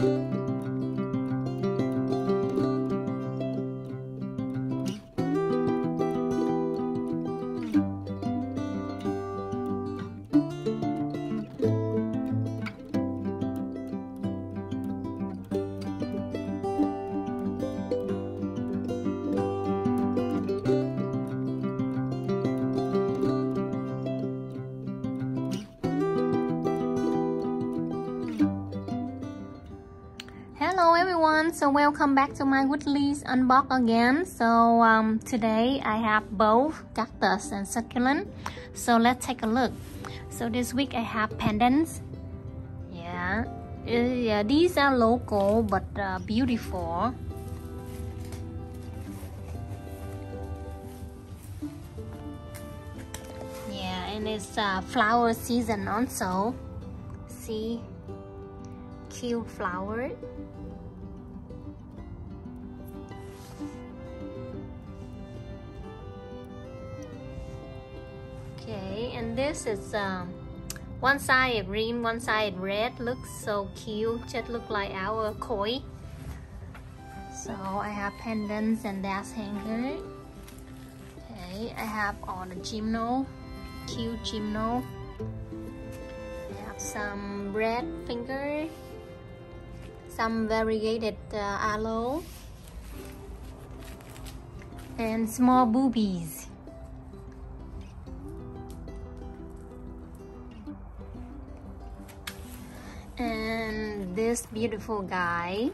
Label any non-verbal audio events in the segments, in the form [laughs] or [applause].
hello so welcome back to my Woodley's unbox again. So um, today I have both cactus and succulent. So let's take a look. So this week I have pendens. Yeah. Uh, yeah these are local but uh, beautiful. Yeah and it's uh, flower season also. See? Cute flower okay and this is um, one side green one side red. Looks so cute. Just look like our koi. So I have pendens and dash hanger. Okay I have all the gymno cute gymno. I have some red finger some variegated uh, aloe and small boobies this beautiful guy.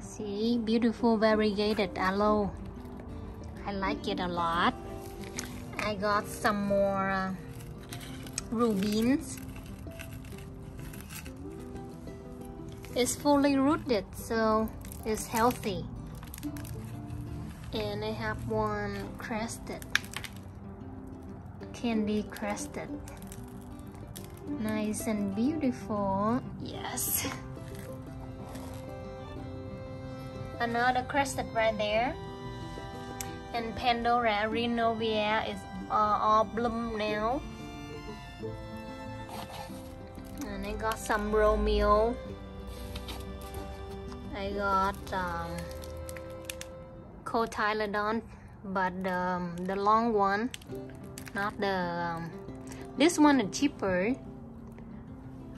See beautiful variegated aloe. I like it a lot. I got some more uh, it's fully rooted so it's healthy. And I have one crested candy crested nice and beautiful. Yes. Another crested right there. And Pandora Renovia is uh, all bloom now. And I got some Romeo. I got um, Cotyledon but um, the long one not the um, this one is cheaper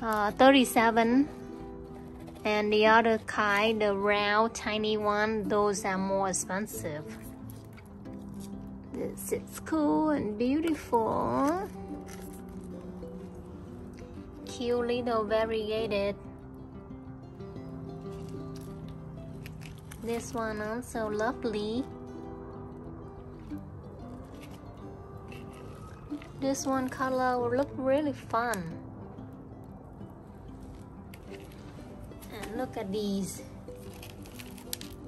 uh, 37 and the other kind the round tiny one those are more expensive. This is cool and beautiful. Cute little variegated. This one also lovely. This one color will look really fun look at these.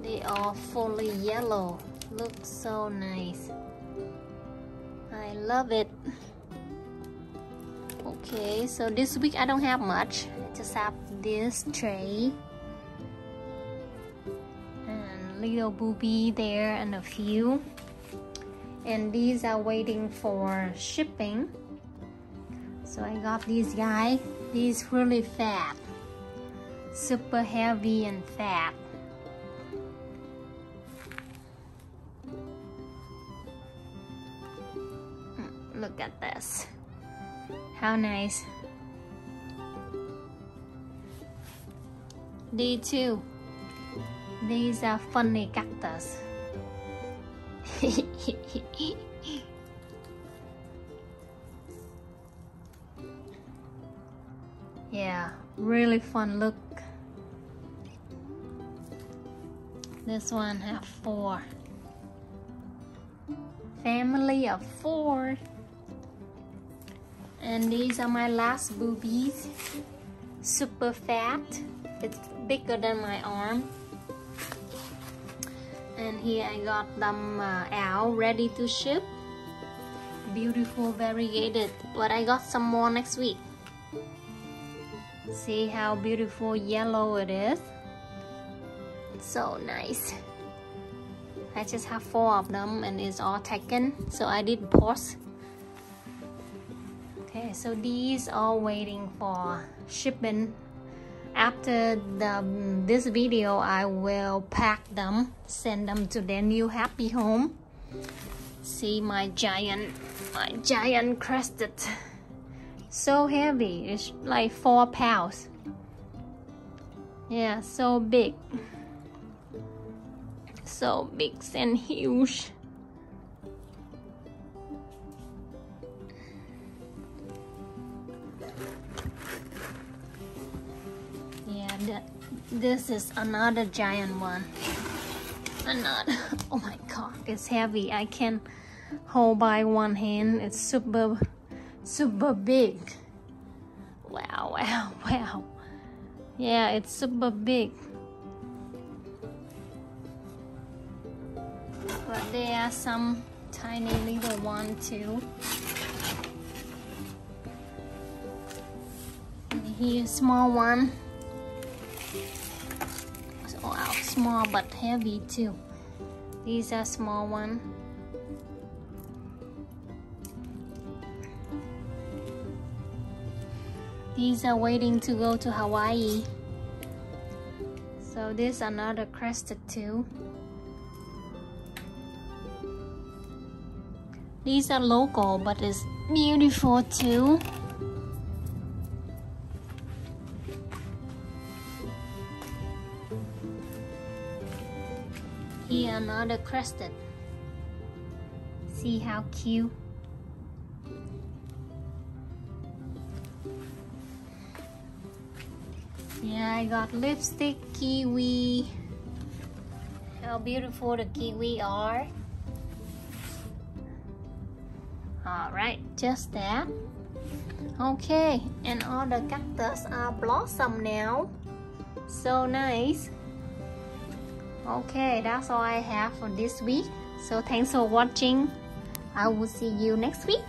They are fully yellow. Look so nice. I love it. Okay so this week I don't have much. I just have this tray and little booby there and a few. And these are waiting for shipping. So I got these guys these really fat super heavy and fat. Hmm, look at this. How nice. These two these are funny cactus. [laughs] Yeah, really fun look. This one have four. Family of four. And these are my last boobies. Super fat. It's bigger than my arm and here I got them uh, out ready to ship beautiful variegated but I got some more next week see how beautiful yellow it is so nice. I just have four of them and it's all taken. So I did pause. Okay so these are waiting for shipping. After the, this video I will pack them send them to their new happy home. See my giant my giant crested. So heavy. It's like four pounds. Yeah so big so big and huge. Yeah this is another giant one. Another [laughs] oh my god it's heavy. I can hold by one hand. It's super super big. Wow [laughs] wow wow. Yeah it's super big there are some tiny little one too and here small one wow uh, small but heavy too these are small one These are waiting to go to Hawaii. So this another crested too. These are local, but it's beautiful too. Here another crested. See how cute? Yeah, I got lipstick, kiwi. How beautiful the kiwi are. Alright, just that. Okay, and all the cactus are blossom now. So nice. Okay, that's all I have for this week. So thanks for watching. I will see you next week.